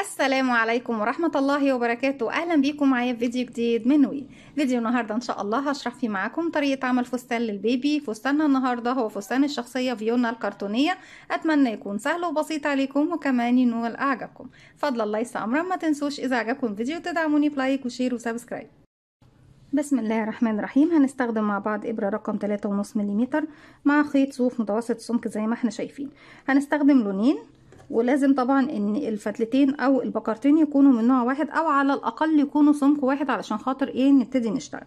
السلام عليكم ورحمة الله وبركاته. أهلا بيكم معايا في فيديو جديد من وي. فيديو النهاردة إن شاء الله هشرح فيه معاكم طريقة عمل فستان لل baby. فستاننا النهاردة هو فستان الشخصية فيونا الكرتونية. أتمنى يكون سهل وبسيط عليكم وكمان ينول إعجابكم فضلا ليس أمرا ما تنسوش إذا عجبكم الفيديو تدعموني ب like و share و subscribe. بسم الله الرحمن الرحيم. هنستخدم مع بعض إبرة رقم 3.5 ملم مع خيط صوف متوسط السمك زي ما إحنا شايفين. هنستخدم لونين. ولازم طبعا إن الفتلتين أو البقرتين يكونوا من نوع واحد أو على الأقل يكونوا سمك واحد علشان خاطر إيه نبتدي نشتغل.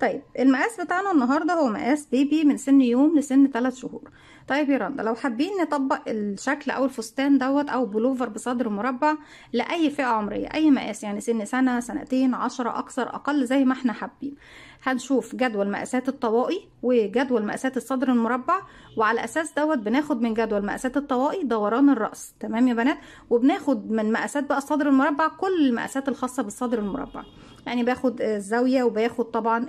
طيب المقاس بتاعنا النهارده هو مقاس بيبي من سن يوم لسن 3 شهور. طيب يا رندا لو حابين نطبق الشكل أو الفستان دوت أو بلوفر بصدر مربع لأي فئة عمرية أي مقاس يعني سن سنة سنتين عشرة أكثر أقل زي ما إحنا حابين. هنشوف جدول مقاسات الطواقي وجدول مقاسات الصدر المربع وعلى أساس دوت بناخد من جدول مقاسات الطواقي دوران الرأس. تمام يا بنات؟ وبناخد من مقاسات بقى الصدر المربع كل المقاسات الخاصة بالصدر المربع. يعني باخد الزاوية وباخد طبعا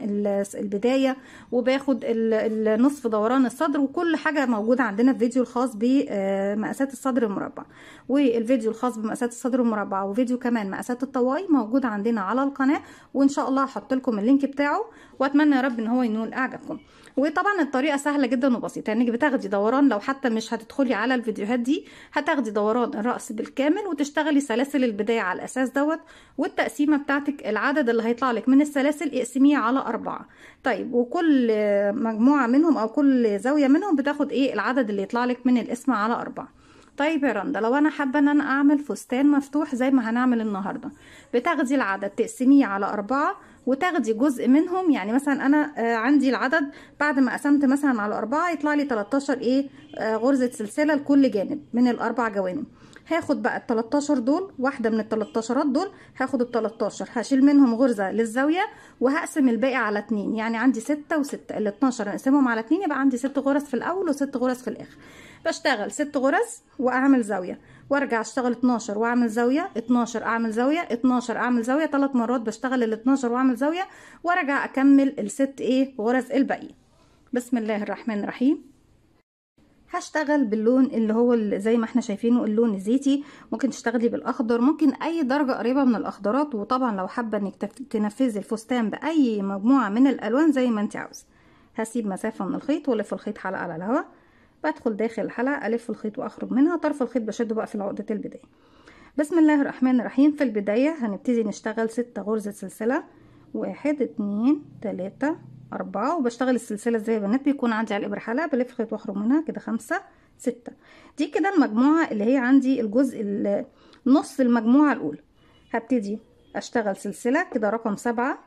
البداية وباخد النصف دوران الصدر وكل حاجة موجودة عندنا في فيديو الخاص بمقاسات الصدر المربع. والفيديو الخاص بمقاسات الصدر المربع وفيديو كمان مقاسات الطواقي موجود عندنا على القناة وإن شاء الله هحط لكم اللينك بتاعه وأتمنى يا رب إن هو ينول إعجابكم. وطبعا الطريقة سهلة جدا وبسيطة يعني بتاخدي دوران لو حتى مش هتدخلي على الفيديوهات دي هتاخدي دوران الرأس بالكامل وتشتغلي سلاسل البداية على الأساس دوت والتقسيمة بتاعتك العدد اللي هيطلع لك من السلاسل اقسميه على أربعة. طيب وكل مجموعة منهم أو كل زاوية منهم بتاخد إيه؟ العدد اللي يطلع لك من القسم على أربعة. طيب يا رندا لو أنا حابة إن أنا أعمل فستان مفتوح زي ما هنعمل النهارده بتاخدي العدد تقسميه على أربعة وتاخدي جزء منهم يعني مثلا أنا عندي العدد بعد ما قسمت مثلا على أربعة يطلع لي 13 إيه غرزة سلسلة لكل جانب من الأربع جوانب. هاخد بقى ال 13 دول واحدة من ال 13 دول هاخد ال 13 هشيل منهم غرزة للزاوية وهقسم الباقي على اتنين يعني عندي ستة وستة ال 12 اقسمهم على اتنين يبقى عندي ست غرز في الأول وست غرز في الآخر. بشتغل ست غرز وأعمل زاوية. وأرجع أشتغل 12 وأعمل زاوية 12 أعمل زاوية 12 أعمل زاوية. ثلاث مرات بشتغل ال 12 وأعمل زاوية وأرجع أكمل الست إيه غرز الباقي. بسم الله الرحمن الرحيم. هشتغل باللون اللي هو زي ما إحنا شايفينه اللون الزيتي. ممكن تشتغلي بالأخضر ممكن أي درجة قريبة من الأخضرات. وطبعا لو حابة إنك تنفذي الفستان بأي مجموعة من الألوان زي ما انت عاوزة. هسيب مسافة من الخيط وألف الخيط حلقة على الهواء. بدخل داخل الحلقة ألف الخيط وأخرج منها طرف الخيط بشده بقى في عقده البدايه بسم الله الرحمن الرحيم. في البداية هنبتدي نشتغل ستة غرزه سلسلة. واحد اتنين تلاتة أربعة. وبشتغل السلسلة يا بنات بيكون عندي على الإبرة حلقة بلف خيط وأخرج منها كده خمسة ستة. دي كده المجموعة اللي هي عندي الجزء نص المجموعة الأولى. هبتدي أشتغل سلسلة كده رقم سبعة.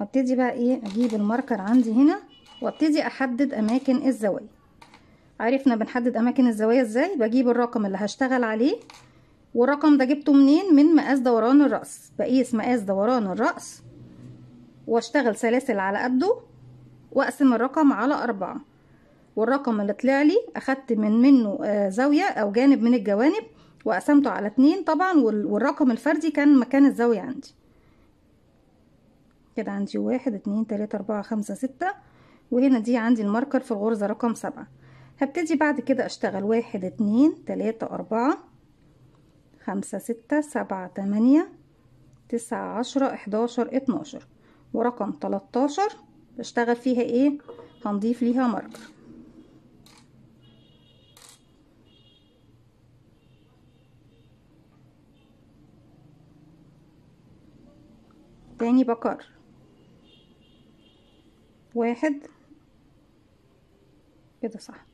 وابتدي بقى إيه أجيب الماركر عندي هنا. وابتدي أحدد أماكن الزوايا. عرفنا بنحدد أماكن الزوايا إزاي؟ بجيب الرقم اللي هشتغل عليه. والرقم ده جبته منين؟ من مقاس دوران الرأس. بقيس مقاس دوران الرأس واشتغل سلاسل على قده وأقسم الرقم على أربعة. والرقم اللي طلع لي أخدت من منه زاوية أو جانب من الجوانب وقسمته على اتنين طبعا والرقم الفردي كان مكان الزاوية عندي. كده عندي واحد اتنين تلاتة أربعة خمسة ستة. وهنا دي عندي الماركر في الغرزة رقم سبعة. هبتدي بعد كده أشتغل واحد اتنين تلاتة أربعة خمسة ستة سبعة تمانية تسعة عشرة إحداشر اتناشر. ورقم 13 بشتغل فيها إيه؟ هنضيف ليها ماركر. تاني بكرر واحد كده صح.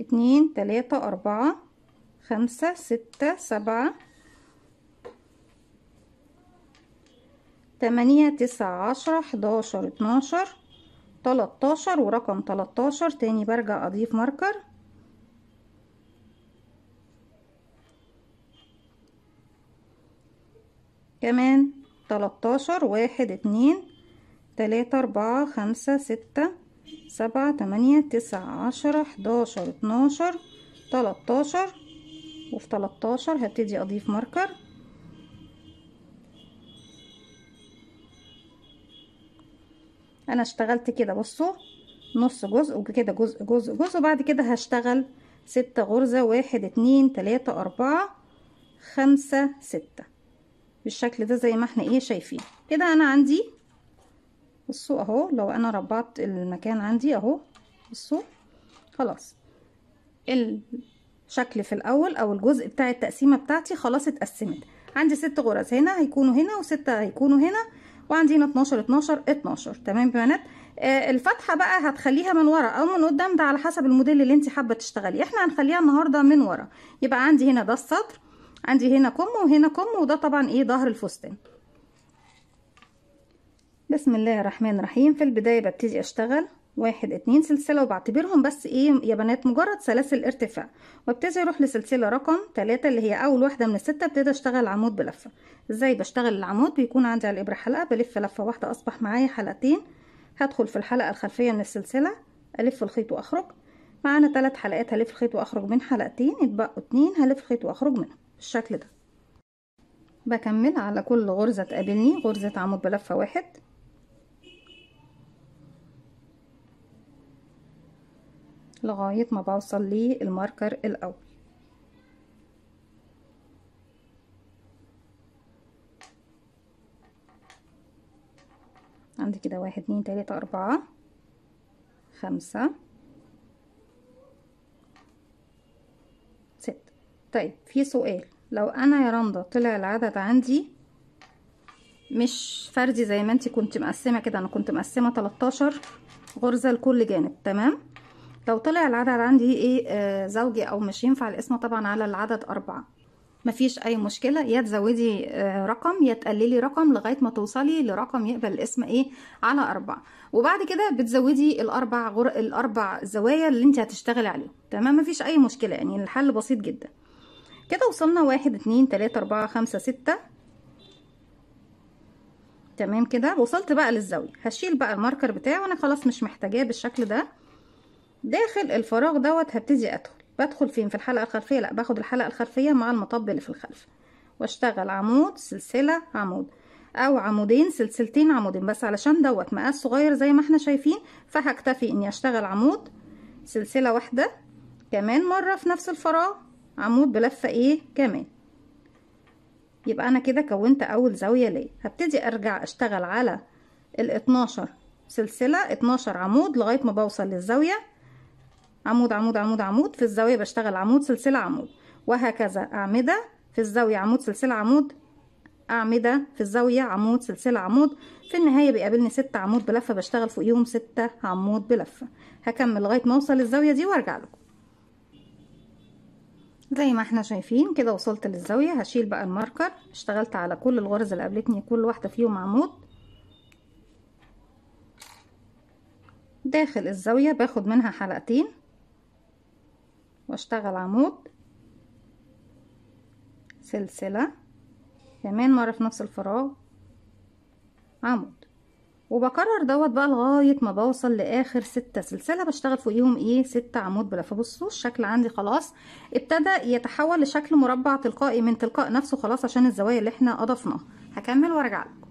اتنين تلاتة أربعة خمسة ستة سبعة تمانية تسعة عشرة حداشر اتناشر تلاتاشر ورقم تلاتاشر تاني برجع أضيف ماركر. كمان تلاتاشر واحد اتنين تلاتة أربعة خمسة ستة سبعة تمانية تسعة عشرة حداشر اتناشر تلاتاشر وفي تلاتاشر هبتدي أضيف ماركر. أنا اشتغلت كده بصوا نص جزء وكده جزء جزء جزء. وبعد كده هشتغل ستة غرزة واحد اتنين تلاتة أربعة خمسة ستة. بالشكل ده زي ما إحنا إيه شايفين. كده أنا عندي بصوا اهو لو أنا ربعت المكان عندي اهو بصوا خلاص. الشكل في الأول أو الجزء بتاع التقسيمة بتاعتي خلاص اتقسمت. عندي ست غرز هنا هيكونوا هنا وستة هيكونوا هنا وعندي هنا 12 12 12 تمام يا بنات آه الفتحة بقى هتخليها من ورا. أو من قدام ده على حسب الموديل اللي انت حابة تشتغليه. إحنا هنخليها النهارده من ورا. يبقى عندي هنا ده الصدر عندي هنا كم وهنا كم وده طبعا إيه ظهر الفستان. بسم الله الرحمن الرحيم. في البداية ببتدي أشتغل. واحد اتنين سلسلة وبعتبرهم بس إيه يا بنات مجرد سلاسل ارتفاع. وابتدي أروح لسلسلة رقم تلاتة اللي هي أول واحدة من الستة. ابتدي أشتغل عمود بلفة. إزاي بشتغل العمود؟ بيكون عندي على الإبرة حلقة بلف لفة واحدة أصبح معايا حلقتين. هدخل في الحلقة الخلفية من السلسلة ألف الخيط وأخرج. معانا ثلاث حلقات هلف الخيط وأخرج من حلقتين. يتبقوا اتنين هلف الخيط وأخرج منهم. بالشكل ده. بكمل على كل غرزة تقابلني. غرزة عمود بلفة واحد. لغاية ما بوصل للماركر الأول. عندي كده واحد اتنين تلاتة أربعة خمسة ستة. طيب في سؤال. لو أنا يا رندا طلع العدد عندي مش فردي زي ما انتي كنت مقسمة كده أنا كنت مقسمة تلاتاشر غرزة لكل جانب تمام؟ لو طلع العدد عندي إيه آه زوجي أو مش ينفع الاسم طبعا على العدد أربعة. مفيش أي مشكلة. يا تزودي آه رقم يا تقللي رقم لغاية ما توصلي لرقم يقبل الاسم إيه على أربعة. وبعد كده بتزودي الأربع غر... الأربع زوايا اللي انت هتشتغلي عليهم. تمام؟ مفيش أي مشكلة. يعني الحل بسيط جدا. كده وصلنا واحد اتنين تلاتة أربعة خمسة ستة. تمام كده؟ وصلت بقى للزاوية. هشيل بقى الماركر بتاعي وأنا خلاص مش محتاجاه بالشكل ده. داخل الفراغ دوت هبتدي أدخل. بدخل فين؟ في الحلقة الخلفية؟ لا باخد الحلقة الخلفية مع المطب اللي في الخلف. واشتغل عمود سلسلة عمود. أو عمودين سلسلتين عمودين. بس علشان دوت مقاس صغير زي ما إحنا شايفين فهكتفي إني أشتغل عمود سلسلة واحدة كمان مرة في نفس الفراغ عمود بلفة إيه؟ كمان. يبقى أنا كده كونت أول زاوية ليا. هبتدي أرجع أشتغل على ال 12 سلسلة 12 عمود لغاية ما بوصل للزاوية عمود عمود عمود عمود. في الزاوية بشتغل عمود سلسلة عمود. وهكذا أعمدة في الزاوية عمود سلسلة عمود. أعمدة في الزاوية عمود سلسلة عمود. في النهاية بيقابلني ستة عمود بلفة بشتغل فوقيهم ستة عمود بلفة. هكمل لغاية ما أوصل للزاوية دي وأرجع لكم. زي ما إحنا شايفين كده وصلت للزاوية. هشيل بقى الماركر. اشتغلت على كل الغرز اللي قابلتني كل واحدة فيهم عمود. داخل الزاوية باخد منها حلقتين. واشتغل عمود سلسلة. كمان مرة في نفس الفراغ. عمود وبكرر دوت بقى لغاية ما بوصل لآخر ستة سلسلة بشتغل فوقيهم إيه؟ ستة عمود بلفة بصوا الشكل عندي خلاص ابتدى يتحول لشكل مربع تلقائي من تلقاء نفسه خلاص عشان الزوايا اللي إحنا أضفناها. هكمل وأرجع لكم.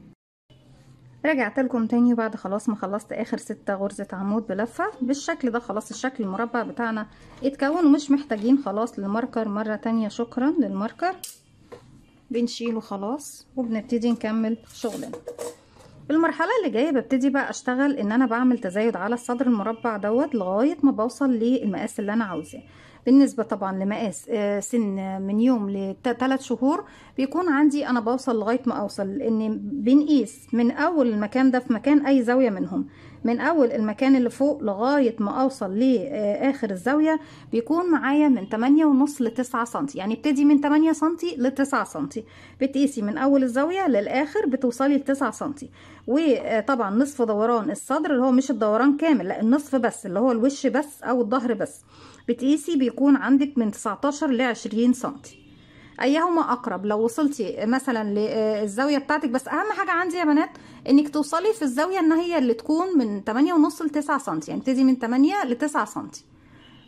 رجعت لكم تاني بعد خلاص ما خلصت آخر ستة غرزة عمود بلفة. بالشكل ده خلاص الشكل المربع بتاعنا اتكون ومش محتاجين خلاص للماركر. مرة تانية شكرا للماركر. بنشيله خلاص وبنبتدي نكمل شغلنا. المرحلة اللي جاية ببتدي بقى أشتغل إن أنا بعمل تزايد على الصدر المربع دوت لغاية ما بوصل للمقاس اللي أنا عاوزاه. بالنسبة طبعا لمقاس سن من يوم لثلاث شهور بيكون عندي أنا بوصل لغاية ما أوصل لأن بنقيس من أول المكان ده في مكان أي زاوية منهم من أول المكان اللي فوق لغاية ما أوصل لاخر الزاوية بيكون معايا من 8 ونص ل 9 سنتي يعني ابتدي من 8 سنتي ل 9 سنتي بتقيسي من أول الزاوية للآخر بتوصلي ل 9 سنتي وطبعا نصف دوران الصدر اللي هو مش الدوران كامل لا النصف بس اللي هو الوش بس أو الظهر بس بتقيسي بيكون عندك من 19 ل 20 سنتي. أيهما أقرب؟ لو وصلتي مثلا للزاويه بتاعتك بس أهم حاجة عندي يا بنات إنك توصلي في الزاوية إن هي اللي تكون من 8 ونص ل 9 سم يعني ابتدي من 8 ل 9 سم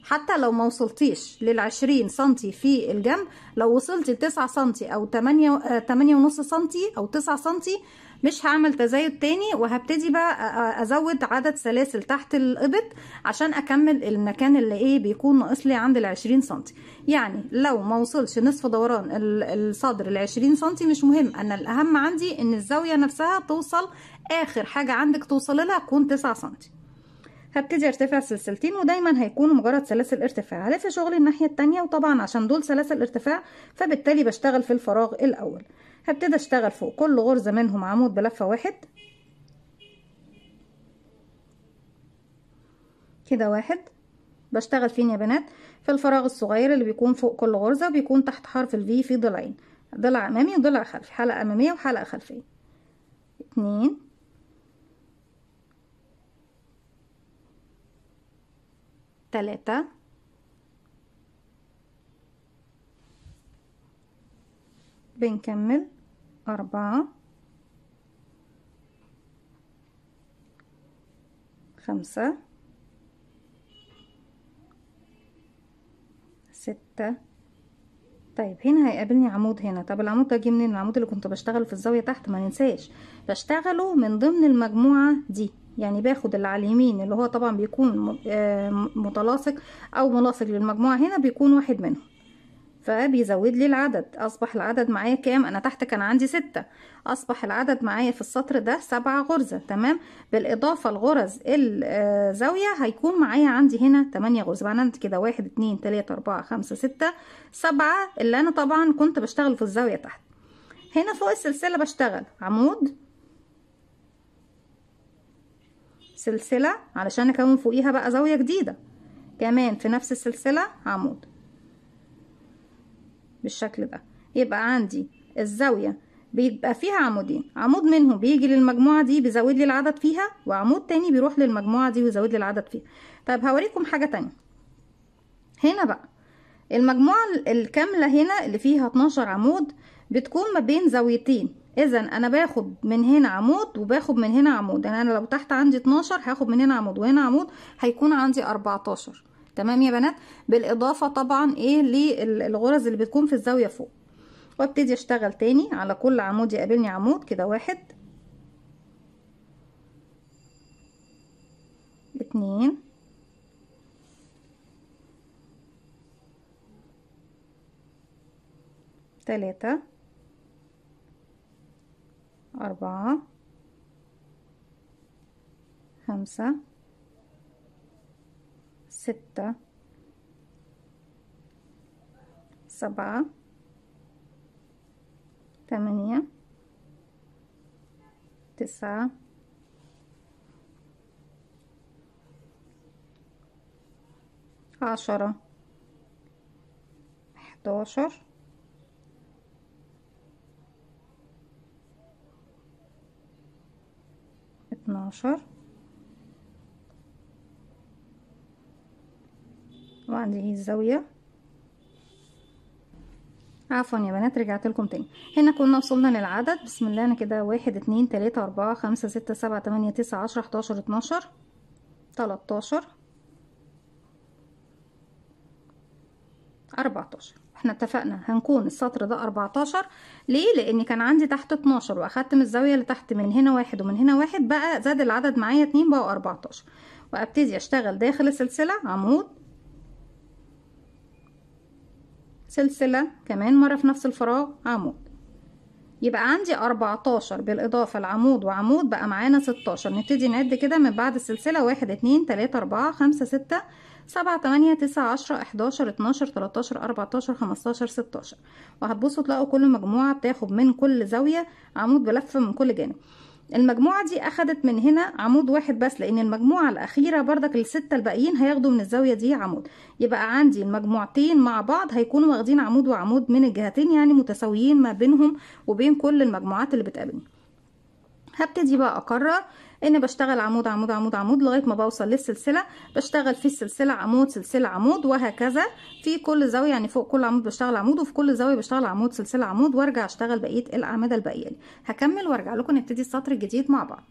حتى لو ما وصلتيش للعشرين سنتي في الجنب لو وصلتي لتسعة سنتي أو تمانية تمانية ونص سنتي أو تسعة سنتي مش هعمل تزايد تاني وهبتدي بقى أزود عدد سلاسل تحت الإبط عشان أكمل المكان اللي إيه بيكون ناقص لي عند العشرين سنتي. يعني لو ما وصلش نصف دوران الصدر العشرين سنتي مش مهم. أنا الأهم عندي إن الزاوية نفسها توصل آخر حاجة عندك توصل لها تكون تسعة سنتي. هبتدي ارتفع سلسلتين ودايما هيكونوا مجرد سلاسل ارتفاع. هلف شغلي الناحية التانية وطبعا عشان دول سلاسل ارتفاع فبالتالي بشتغل في الفراغ الأول. هبتدي أشتغل فوق. كل غرزة منهم عمود بلفة واحد. كده واحد. بشتغل فين يا بنات؟ في الفراغ الصغير اللي بيكون فوق كل غرزة بيكون تحت حرف الفي في ضلعين. ضلع أمامي وضلع خلفي. حلقة أمامية وحلقة خلفية. اتنين. تلاتة. بنكمل. أربعة. خمسة. ستة. طيب هنا هيقابلني عمود هنا. طب العمود ده جه منين؟ العمود اللي كنت بشتغل في الزاوية تحت ما ننساش. بشتغله من ضمن المجموعة دي. يعني باخد اللي على اليمين اللي هو طبعا بيكون متلاصق أو ملاصق للمجموعة. هنا بيكون واحد منهم. فبيزود لي العدد. أصبح العدد معايا كام؟ أنا تحت كان عندي ستة. أصبح العدد معايا في السطر ده سبعة غرزة. تمام؟ بالإضافة لغرز الزاوية هيكون معايا عندي هنا تمانية معنى عندي كده واحد اتنين تلاتة أربعة خمسة ستة سبعة اللي أنا طبعا كنت بشتغل في الزاوية تحت. هنا فوق السلسلة بشتغل عمود سلسلة علشان أكون فوقيها بقى زاوية جديدة. كمان في نفس السلسلة عمود. بالشكل ده. يبقى عندي الزاوية بيبقى فيها عمودين. عمود منهم بيجي للمجموعة دي بيزود لي العدد فيها وعمود تاني بيروح للمجموعة دي ويزود لي العدد فيها. طيب هوريكم حاجة تانية. هنا بقى. المجموعة الكاملة هنا اللي فيها 12 عمود بتكون ما بين زاويتين. اذا أنا باخد من هنا عمود وباخد من هنا عمود. يعني أنا لو تحت عندي 12 هاخد من هنا عمود وهنا عمود هيكون عندي 14 تمام يا بنات؟ بالإضافة طبعا إيه للغرز اللي بتكون في الزاوية فوق. وأبتدي أشتغل تاني على كل عمود يقابلني عمود. كده واحد. اتنين. تلاتة. أربعة خمسة ستة سبعة تمانية تسعة عشرة حداشر اتناشر. وعندي الزاوية عفوا يا بنات رجعت لكم تاني. هنا كنا وصلنا للعدد. بسم الله أنا كده واحد اتنين تلاتة أربعة خمسة ستة سبعة تمانية تسعة عشرة حداشر اتناشر. تلاتاشر. أربعتاشر. إحنا اتفقنا هنكون السطر ده 14 ليه؟ لأن كان عندي تحت 12 وأخدت من الزاوية اللي تحت من هنا واحد ومن هنا واحد بقى زاد العدد معايا اتنين بقوا 14 وأبتدي أشتغل داخل السلسلة عمود. سلسلة كمان مرة في نفس الفراغ عمود. يبقى عندي 14 بالإضافة لعمود وعمود بقى معانا 16 نبتدي نعد كده من بعد السلسلة واحد اتنين تلاتة أربعة خمسة ستة. سبعة تمانية تسعة عشرة إحداشر اتناشر تلاتاشر أربعتاشر خمستاشر ستاشر. وهتبصوا تلاقوا كل مجموعة بتاخد من كل زاوية عمود بلفة من كل جانب. المجموعة دي أخدت من هنا عمود واحد بس لأن المجموعة الأخيرة بردك الستة الباقيين هياخدوا من الزاوية دي عمود. يبقى عندي المجموعتين مع بعض هيكونوا واخدين عمود وعمود من الجهتين يعني متساويين ما بينهم وبين كل المجموعات اللي بتقابلني. هبتدي بقى أقرر ان بشتغل عمود عمود عمود عمود لغاية ما بوصل للسلسلة. بشتغل في السلسلة عمود سلسلة عمود وهكذا. في كل زاوية يعني فوق كل عمود بشتغل عمود وفي كل زاوية بشتغل عمود سلسلة عمود وارجع اشتغل بقية الأعمدة الباقية هكمل وارجع لكم نبتدي السطر الجديد مع بعض.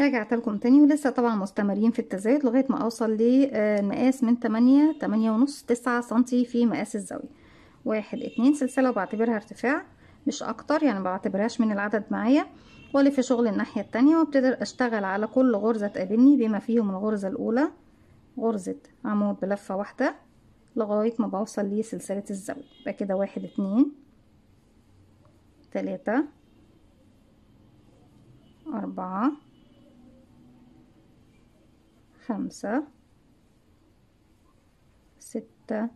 رجعت لكم تاني ولسه طبعا مستمرين في التزايد لغاية ما أوصل للمقاس من 8 8 ونص 9 سنتي في مقاس الزاوية. واحد اتنين سلسلة وبعتبرها ارتفاع. مش أكتر يعني بعتبرهاش من العدد معايا. والف في شغل الناحية التانية وابتدي أشتغل على كل غرزة تقابلني بما فيهم الغرزة الأولى غرزة عمود بلفة واحدة لغاية ما بوصل لسلسله الزاويه يبقى كده واحد اتنين تلاتة أربعة خمسة ستة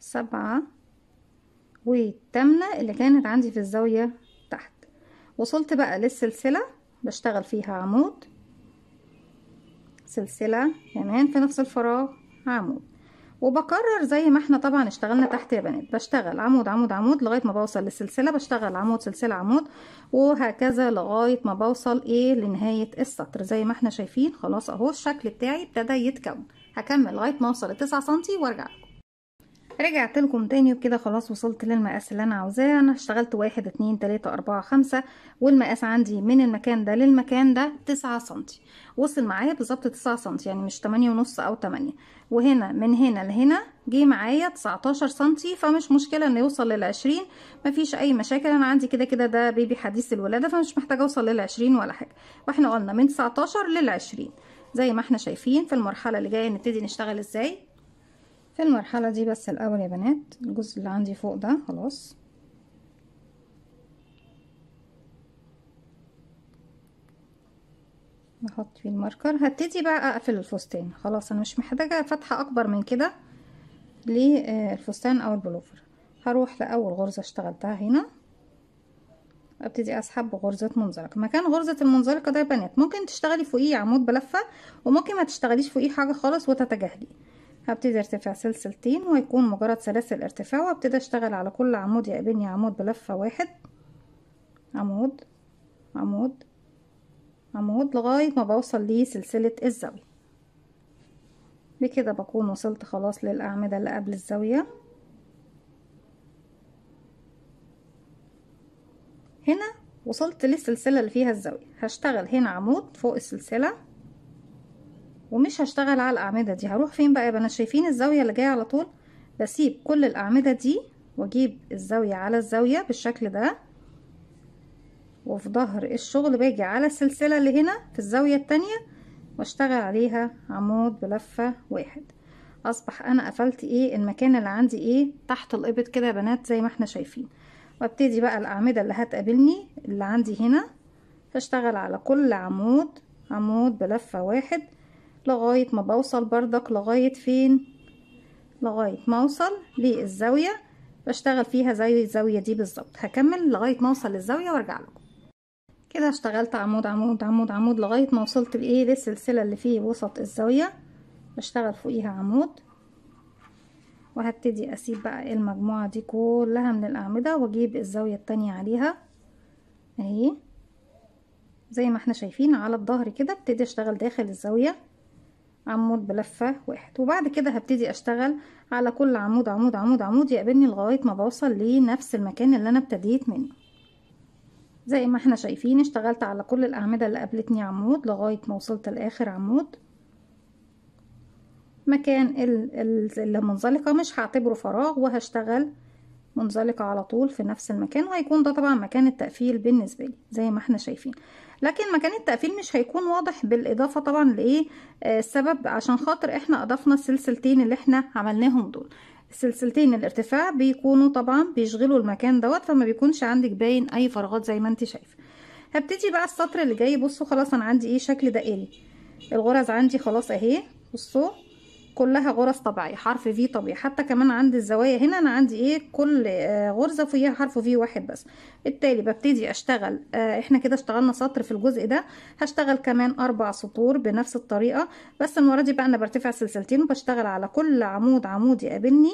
سبعة والتامنة اللي كانت عندي في الزاوية وصلت بقى للسلسلة بشتغل فيها عمود. سلسلة كمان في نفس الفراغ عمود. وبكرر زي ما إحنا طبعا اشتغلنا تحت يا بنات بشتغل عمود عمود عمود لغاية ما بوصل للسلسلة. بشتغل عمود سلسلة عمود وهكذا لغاية ما بوصل إيه؟ لنهاية السطر. زي ما إحنا شايفين خلاص أهو الشكل بتاعي ابتدى يتكون. هكمل لغاية ما أوصل لتسعة سنتي وأرجع لكم. رجعت لكم تاني وكده خلاص وصلت للمقاس اللي أنا عاوزاه. أنا اشتغلت واحد اتنين تلاتة أربعة خمسة والمقاس عندي من المكان ده للمكان ده تسعة سنتي. وصل معايا بالظبط تسعة سنتي يعني مش تمانية ونص أو تمانية. وهنا من هنا لهنا جه معايا تسعتاشر سنتي فمش مشكلة إنه يوصل للعشرين. مفيش أي مشاكل أنا عندي كده كده ده بيبي حديث الولادة فمش محتاجة أوصل للعشرين ولا حاجة. وإحنا قلنا من تسعتاشر للعشرين. زي ما إحنا شايفين في المرحلة اللي جاية نبتدي نشتغل إزاي؟ في المرحلة دي بس الأول يا بنات الجزء اللي عندي فوق ده خلاص. بحط فيه الماركر. هبتدي بقى أقفل الفستان. خلاص أنا مش محتاجة فتحة أكبر من كده للفستان أو البلوفر. هروح لأول غرزة اشتغلتها هنا. أبتدي أسحب بغرزة منزلقة مكان غرزة المنزلقة ده يا بنات ممكن تشتغلي فوقيه عمود بلفة وممكن ما تشتغليش فوقيه حاجة خالص وتتجاهلي. هبتدي ارتفاع سلسلتين ويكون مجرد سلاسل ارتفاع وابتدي اشتغل على كل عمود يقابلني عمود بلفة واحد. عمود عمود عمود لغاية ما بوصل لسلسلة الزاوية. بكده بكون وصلت خلاص للأعمدة اللي قبل الزاوية. هنا وصلت للسلسلة اللي فيها الزاوية. هشتغل هنا عمود فوق السلسلة. ومش هشتغل على الأعمدة دي. هروح فين بقى يا بنات؟ شايفين الزاوية اللي جاية على طول؟ بسيب كل الأعمدة دي وأجيب الزاوية على الزاوية بالشكل ده. وفي ظهر الشغل باجي على السلسلة اللي هنا في الزاوية التانية وأشتغل عليها عمود بلفة واحد. أصبح أنا قفلت إيه؟ المكان اللي عندي إيه؟ تحت الإبط كده يا بنات زي ما إحنا شايفين. وأبتدي بقى الأعمدة اللي هتقابلني اللي عندي هنا. هشتغل على كل عمود عمود بلفة واحد. لغاية ما بوصل بردك لغاية فين؟ لغاية ما أوصل للزاوية. بشتغل فيها زي الزاوية دي بالظبط. هكمل لغاية ما أوصل للزاوية وأرجع لكم. كده اشتغلت عمود عمود عمود عمود لغاية ما وصلت لإيه؟ للسلسلة اللي في وسط الزاوية. بشتغل فوقيها عمود. وهبتدي أسيب بقى المجموعة دي كلها من الأعمدة وأجيب الزاوية التانية عليها. أهي. زي ما إحنا شايفين على الظهر كده ابتدي أشتغل داخل الزاوية. عمود بلفة واحد. وبعد كده هبتدي أشتغل على كل عمود عمود عمود عمود يقابلني لغاية ما بوصل لنفس المكان اللي أنا ابتديت منه. زي ما إحنا شايفين اشتغلت على كل الأعمدة اللي قابلتني عمود لغاية ما وصلت لآخر عمود. مكان اللي منزلقة مش هعتبره فراغ وهشتغل منزلقة على طول في نفس المكان. وهيكون ده طبعا مكان التقفيل بالنسبة لي زي ما إحنا شايفين. لكن مكان التقفيل مش هيكون واضح بالإضافة طبعا لإيه؟ آه السبب عشان خاطر إحنا أضفنا السلسلتين اللي إحنا عملناهم دول. السلسلتين الارتفاع بيكونوا طبعا بيشغلوا المكان دوت فما بيكونش عندك باين أي فراغات زي ما أنت شايفة. هبتدي بقى السطر اللي جاي. بصوا خلاص أنا عندي إيه؟ شكل دائري. الغرز عندي خلاص أهي. بصوا. كلها غرز طبيعية حرف في طبيعي. حتى كمان عند الزوايا هنا أنا عندي إيه؟ كل غرزة فيها حرف V واحد بس. بالتالي ببتدي أشتغل آه إحنا كده اشتغلنا سطر في الجزء ده. هشتغل كمان أربع سطور بنفس الطريقة. بس المرة دي بقى أنا برتفع سلسلتين وبشتغل على كل عمود عمود يقابلني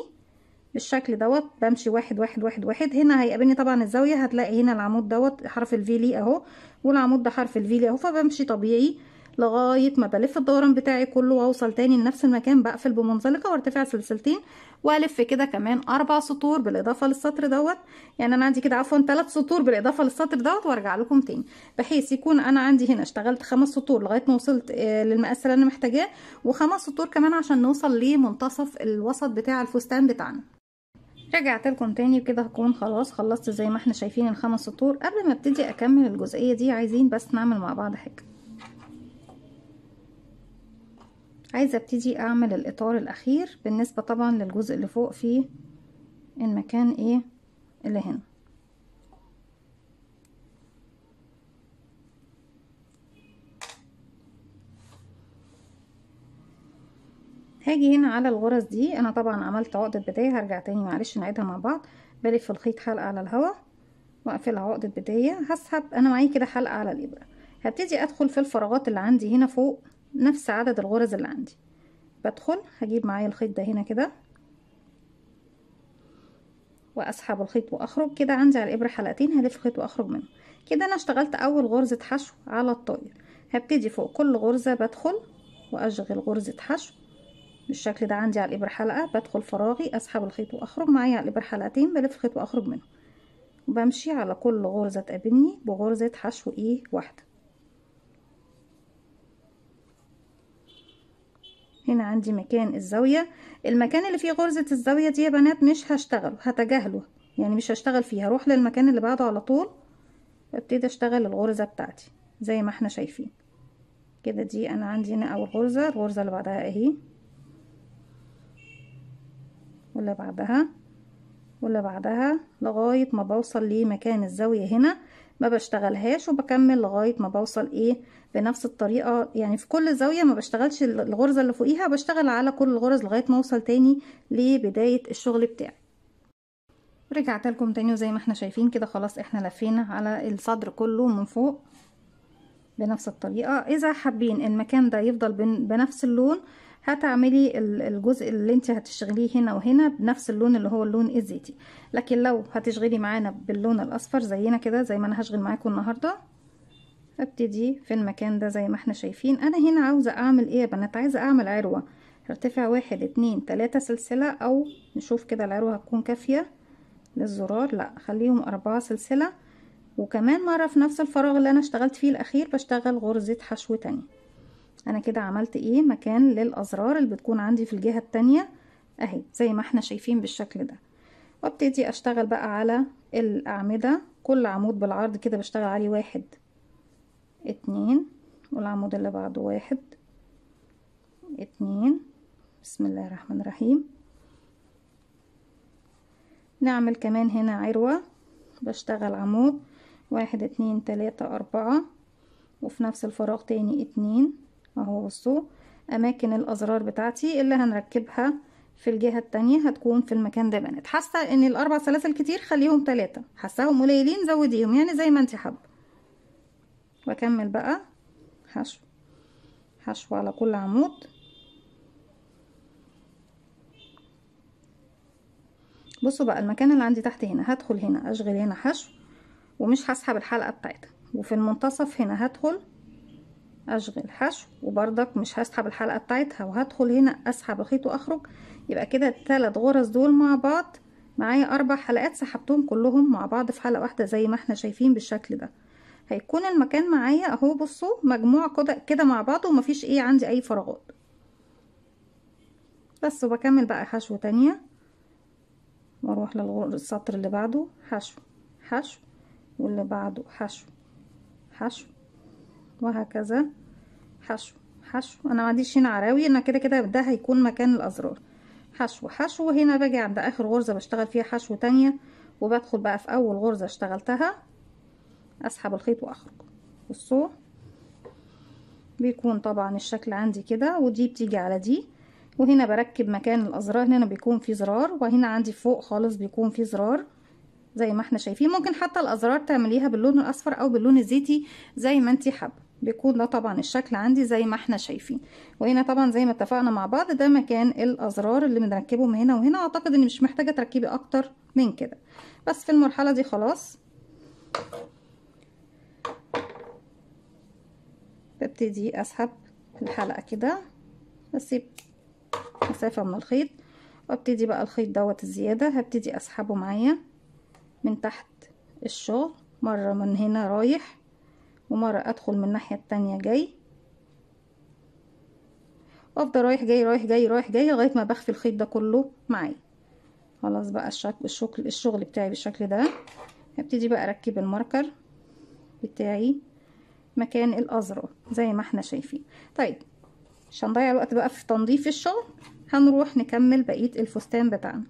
بالشكل دوت. بمشي واحد واحد واحد واحد. هنا هيقابلني طبعا الزاوية هتلاقي هنا العمود دوت حرف ال V اللي أهو والعمود ده حرف ال V اللي أهو فبمشي طبيعي. لغاية ما بلف الدوران بتاعي كله وأوصل تاني لنفس المكان بقفل بمنزلقه وارتفع سلسلتين وألف كده كمان أربع سطور بالإضافة للسطر دوت. يعني أنا عندي كده عفوا ثلاث سطور بالإضافة للسطر دوت وأرجع لكم تاني. بحيث يكون أنا عندي هنا اشتغلت خمس سطور لغاية ما وصلت للمقاس اللي أنا محتاجاه وخمس سطور كمان عشان نوصل لمنتصف الوسط بتاع الفستان بتاعنا. رجعت لكم تاني وكده هكون خلاص خلصت زي ما إحنا شايفين الخمس سطور. قبل ما ابتدي أكمل الجزئية دي عايزين بس نعمل مع بعض حاجة. عايزة ابتدي أعمل الإطار الأخير بالنسبة طبعا للجزء اللي فوق في المكان إيه اللي هنا. هاجي هنا على الغرز دي. أنا طبعا عملت عقدة بداية هرجع تاني معلش نعيدها مع بعض. بلف الخيط حلقة على الهوا وأقفل عقدة بداية. هسحب أنا معايا كده حلقة على الإبرة. هبتدي أدخل في الفراغات اللي عندي هنا فوق. نفس عدد الغرز اللي عندي. بدخل هجيب معايا الخيط ده هنا كده. وأسحب الخيط وأخرج. كده عندي على الإبرة حلقتين هلف الخيط وأخرج منه. كده أنا اشتغلت أول غرزة حشو على الطاير. هبتدي فوق كل غرزة بدخل وأشغل غرزة حشو. بالشكل ده عندي على الإبرة حلقة. بدخل فراغي أسحب الخيط وأخرج. معايا على الإبرة حلقتين بلف الخيط وأخرج منه. وبمشي على كل غرزة تقابلني بغرزة حشو إيه واحدة. هنا عندي مكان الزاوية. المكان اللي فيه غرزة الزاوية دي يا بنات مش هشتغل هتجاهله. يعني مش هشتغل فيه هروح للمكان اللي بعده على طول وابتدي أشتغل الغرزة بتاعتي زي ما إحنا شايفين. كده دي أنا عندي هنا أول غرزة الغرزة اللي بعدها أهي. واللي بعدها واللي بعدها لغاية ما بوصل لمكان الزاوية هنا. ما بشتغلهاش وبكمل لغاية ما بوصل إيه بنفس الطريقة. يعني في كل زاوية ما بشتغلش الغرزة اللي فوقيها بشتغل على كل الغرز لغاية ما أوصل تاني لبداية الشغل بتاعي. رجعت لكم تاني وزي ما إحنا شايفين كده خلاص إحنا لفينا على الصدر كله من فوق بنفس الطريقة. إذا حابين المكان ده يفضل بنفس اللون هتعملي الجزء اللي انت هتشتغليه هنا وهنا بنفس اللون اللي هو اللون الزيتي. لكن لو هتشغلي معانا باللون الأصفر زينا كده زي ما أنا هشغل معاكم النهارده ابتدي في المكان ده زي ما إحنا شايفين. أنا هنا عاوزة أعمل إيه يا بنات؟ عايزة أعمل عروة. هرتفع واحد اتنين تلاتة سلسلة أو نشوف كده العروة هتكون كافية للزرار. لأ خليهم أربعة سلسلة. وكمان مرة في نفس الفراغ اللي أنا اشتغلت فيه الأخير بشتغل غرزة حشو تاني. أنا كده عملت إيه؟ مكان للأزرار اللي بتكون عندي في الجهة التانية اهي زي ما إحنا شايفين بالشكل ده. وابتدي اشتغل بقى على الأعمدة. كل عمود بالعرض كده بشتغل عليه واحد اتنين والعمود اللي بعده واحد اتنين. بسم الله الرحمن الرحيم. نعمل كمان هنا عروة. بشتغل عمود واحد اتنين تلاتة أربعة. وفي نفس الفراغ تاني اتنين. اهو بصوا أماكن الأزرار بتاعتي اللي هنركبها في الجهة التانية هتكون في المكان ده بنات. حاسة إن الأربع سلاسل كتير خليهم تلاتة. حاساهم قليلين زوديهم. يعني زي ما انت حابة. واكمل بقى. حشو حشو على كل عمود. بصوا بقى المكان اللي عندي تحت هنا هدخل هنا أشغل هنا حشو ومش هسحب الحلقة بتاعتها. وفي المنتصف هنا هدخل. أشغل حشو وبرضك مش هسحب الحلقة بتاعتها وهدخل هنا أسحب الخيط وأخرج. يبقى كده الثلاث غرز دول مع بعض معايا أربع حلقات سحبتهم كلهم مع بعض في حلقة واحدة زي ما إحنا شايفين بالشكل ده. هيكون المكان معايا أهو بصوا مجموع كده كده مع بعض ومفيش إيه عندي أي فراغات. بس وبكمل بقى حشو تانية. وأروح للسطر اللي بعده حشو حشو واللي بعده حشو حشو. وهكذا. حشو حشو. أنا ما عنديش هنا عراوي أنا كده كده ده هيكون مكان الأزرار. حشو حشو. وهنا باجي عند آخر غرزة بشتغل فيها حشو تانية وبدخل بقى في أول غرزة اشتغلتها. أسحب الخيط وأخرج. بصوا. بيكون طبعا الشكل عندي كده ودي بتيجي على دي. وهنا بركب مكان الأزرار. هنا بيكون في زرار وهنا عندي فوق خالص بيكون في زرار زي ما إحنا شايفين. ممكن حتى الأزرار تعمليها باللون الأصفر أو باللون الزيتي زي ما إنتي حابة. بيكون ده طبعا الشكل عندي زي ما إحنا شايفين. وهنا طبعا زي ما اتفقنا مع بعض ده مكان الأزرار اللي بنركبه من هنا وهنا. أعتقد ان مش محتاجة تركبي أكتر من كده. بس في المرحلة دي خلاص. ببتدي أسحب الحلقة كده. بسيب مسافة من الخيط. وأبتدي بقى الخيط دوت الزيادة. هبتدي أسحبه معايا من تحت الشغل. مرة من هنا رايح. ومرة أدخل من الناحية التانية جاي. وافضل رايح جاي رايح جاي رايح جاي لغاية ما بخفي الخيط ده كله معايا. خلاص بقى الشكل الشغل الشغل بتاعي بالشكل ده. هبتدي بقى أركب الماركر بتاعي. مكان الازرار زي ما إحنا شايفين. طيب عشان نضيع الوقت بقى في تنظيف الشغل هنروح نكمل بقية الفستان بتاعنا.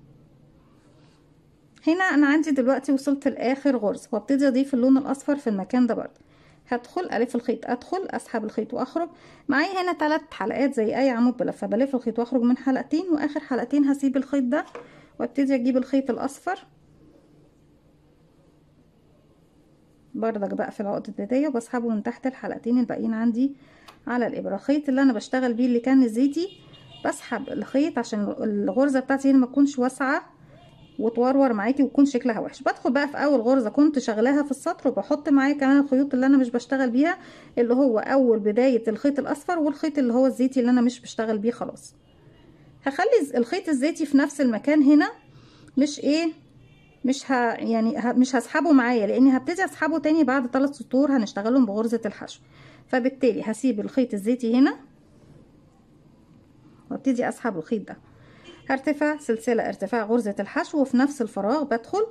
هنا أنا عندي دلوقتي وصلت لآخر غرزة وابتدي أضيف اللون الأصفر في المكان ده برضه. هدخل ألف الخيط أدخل أسحب الخيط وأخرج. معايا هنا ثلاث حلقات زي أي عمود بلفه بلف الخيط وأخرج من حلقتين وآخر حلقتين هسيب الخيط ده وابتدي أجيب الخيط الأصفر. بردك بقى في العقدة البداية وبسحبه من تحت الحلقتين الباقيين عندي على الإبرة. الخيط اللي أنا بشتغل بيه اللي كان الزيتي بسحب الخيط عشان الغرزة بتاعتي هنا ما تكونش واسعة. وتورور معاكي وتكون شكلها وحش. بدخل بقى في أول غرزة كنت شغلاها في السطر وبحط معايا كمان الخيوط اللي أنا مش بشتغل بيها اللي هو أول بداية الخيط الأصفر والخيط اللي هو الزيتي اللي أنا مش بشتغل بيه خلاص. هخلي الخيط الزيتي في نفس المكان هنا مش إيه مش ه... يعني ه... مش هسحبه معايا لأني هبتدي أسحبه تاني بعد ثلاث سطور هنشتغلهم بغرزة الحشو. فبالتالي هسيب الخيط الزيتي هنا وأبتدي أسحب الخيط ده. هرتفع سلسلة ارتفاع غرزة الحشو وفي نفس الفراغ بدخل.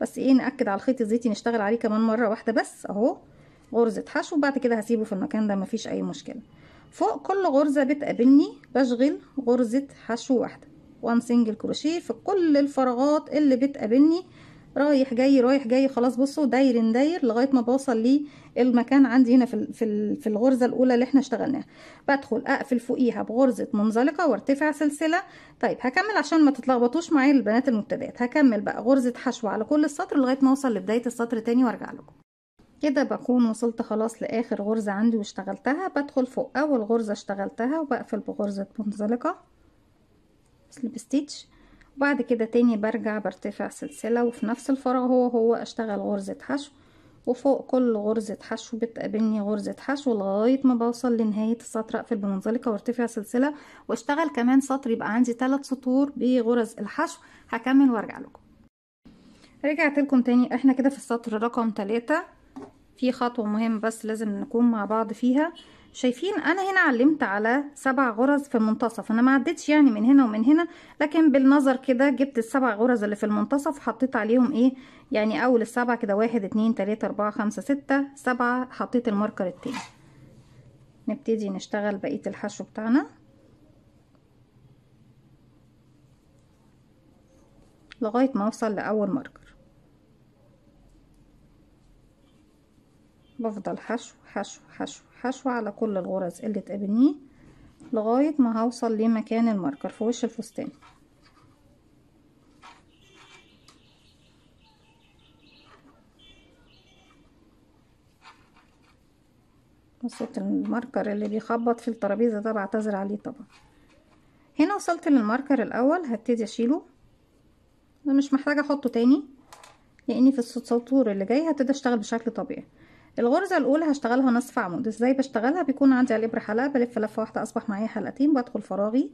بس إيه نأكد على الخيط الزيتي نشتغل عليه كمان مرة واحدة بس اهو غرزة حشو. وبعد كده هسيبه في المكان ده مفيش أي مشكلة. فوق كل غرزة بتقابلني بشغل غرزة حشو واحدة. one single crochet في كل الفراغات اللي بتقابلني رايح جاي رايح جاي خلاص بصوا داير داير لغاية ما بوصل للمكان عندي هنا في في الغرزة الأولى اللي إحنا اشتغلناها. بدخل أقفل فوقيها بغرزة منزلقة وارتفع سلسلة. طيب هكمل عشان ما تتلخبطوش معايا البنات المبتدئات. هكمل بقى غرزة حشو على كل السطر لغاية ما أوصل لبداية السطر تاني وأرجع لكم. كده بكون وصلت خلاص لآخر غرزة عندي واشتغلتها. بدخل فوق أول غرزة اشتغلتها وبقفل بغرزة منزلقة. سليب ستيتش وبعد كده تاني برجع برتفع سلسلة وفي نفس الفراغ هو هو اشتغل غرزة حشو وفوق كل غرزة حشو بتقابلني غرزة حشو لغاية ما بوصل لنهاية السطر أقفل بمنزلقة وارتفع سلسلة واشتغل كمان سطر يبقى عندي ثلاث سطور بغرز الحشو هكمل وارجع لكم. رجعت لكم تاني إحنا كده في السطر رقم ثلاثة في خطوة مهمة بس لازم نكون مع بعض فيها. شايفين أنا هنا علمت على سبع غرز في المنتصف. أنا ما عدتش يعني من هنا ومن هنا لكن بالنظر كده جبت السبع غرز اللي في المنتصف حطيت عليهم إيه؟ يعني أول السبع كده واحد اتنين تلاتة أربعة خمسة ستة سبعة حطيت الماركر التاني. نبتدي نشتغل بقية الحشو بتاعنا. لغاية ما أوصل لأول ماركر. بفضل حشو حشو حشو حشو على كل الغرز اللي تقابلني لغاية ما هوصل لمكان الماركر في وش الفستان. بصيت الماركر اللي بيخبط في الترابيزة ده بعتذر عليه طبعا. هنا وصلت للماركر الأول هبتدي أشيله. أنا مش محتاجة أحطه تاني لأني في السطور اللي جاي هبتدي أشتغل بشكل طبيعي. الغرزة الأولى هشتغلها نصف عمود. إزاي بشتغلها؟ بيكون عندي على الإبرة حلقة بلف لفة واحدة أصبح معايا حلقتين بدخل فراغي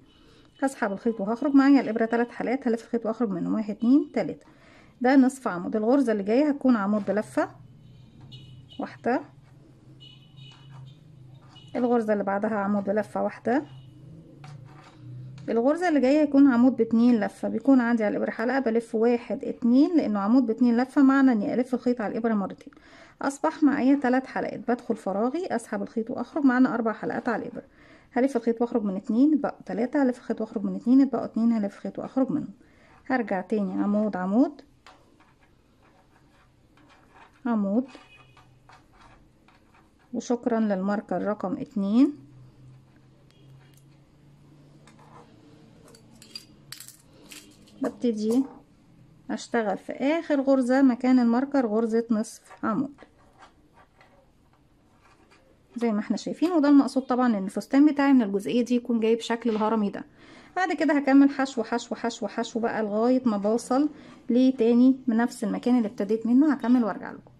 هسحب الخيط وهخرج. معايا الإبرة تلات حلقات هلف الخيط وأخرج منهم واحد اتنين تلاتة. ده نصف عمود. الغرزة اللي جاية هتكون عمود بلفة واحدة. الغرزة اللي بعدها عمود بلفة واحدة. الغرزة اللي جاية هيكون عمود باتنين لفة. بيكون عندي على الإبرة حلقة بلف واحد اتنين لأنه عمود باتنين لفة معنى إني ألف الخيط على الإبرة مرتين. أصبح معايا تلات حلقات. بدخل فراغي أسحب الخيط وأخرج. معانا أربع حلقات على الإبرة هلف الخيط وأخرج من اتنين بقوا تلاتة. هلف الخيط وأخرج من اتنين بقوا اتنين. هلف الخيط وأخرج منهم. هرجع تاني. عمود عمود. عمود. وشكرا للماركر رقم اتنين. ببتدي أشتغل في آخر غرزة مكان الماركر غرزة نصف عمود. زي ما إحنا شايفين وده المقصود طبعا إن الفستان بتاعي من الجزئية دي يكون جاي بشكل الهرمي ده. بعد كده هكمل حشو حشو حشو حشو بقى لغاية ما بوصل لتاني من نفس المكان اللي ابتديت منه. هكمل وأرجع لكم.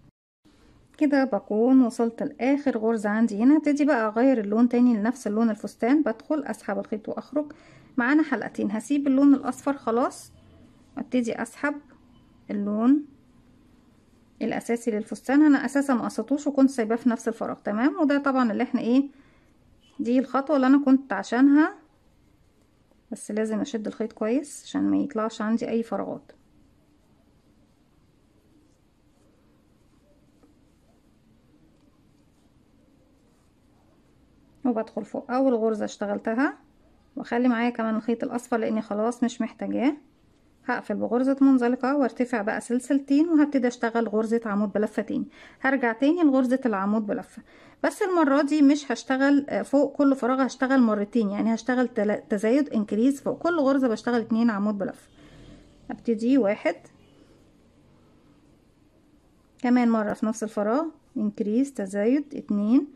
كده بكون وصلت لآخر غرزة عندي هنا. هبتدي بقى أغير اللون تاني لنفس اللون الفستان. بدخل أسحب الخيط وأخرج. معانا حلقتين. هسيب اللون الأصفر خلاص. وابتدي أسحب اللون الأساسي للفستان. أنا أساسا ما قصتوش وكنت سايباه في نفس الفراغ تمام؟ وده طبعا اللي إحنا إيه دي الخطوة اللي أنا كنت عشانها. بس لازم أشد الخيط كويس عشان ما يطلعش عندي أي فراغات. وبدخل فوق. أول غرزة اشتغلتها. وأخلي معايا كمان الخيط الأصفر لأني خلاص مش محتاجاه. هقفل بغرزة منزلقة وارتفع بقى سلسلتين وهبتدي أشتغل غرزة عمود بلفة تاني. هرجع تاني لغرزة العمود بلفة. بس المرة دي مش هشتغل فوق كل فراغ هشتغل مرتين. يعني هشتغل تزايد إنكريز. فوق كل غرزة بشتغل اتنين عمود بلفة. ابتدي واحد. كمان مرة في نفس الفراغ إنكريز تزايد اتنين.